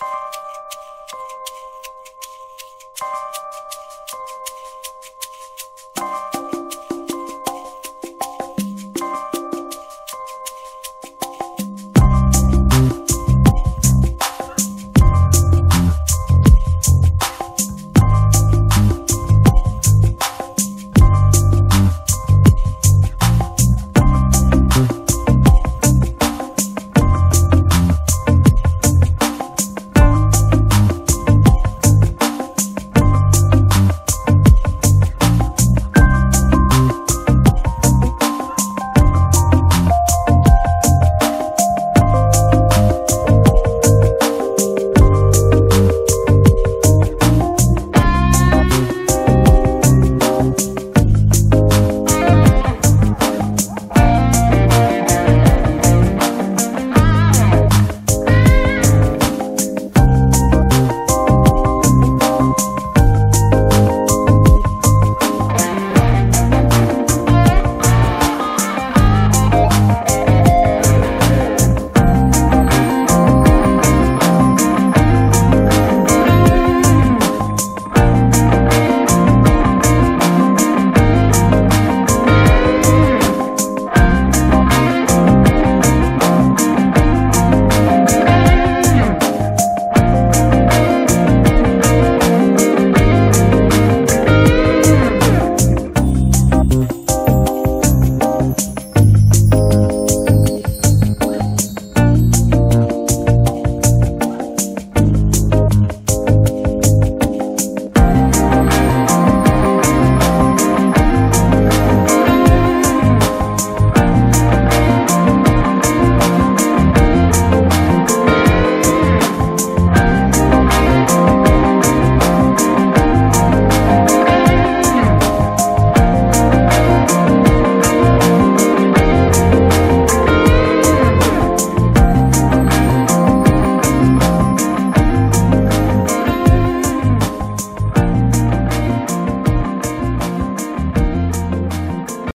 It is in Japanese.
you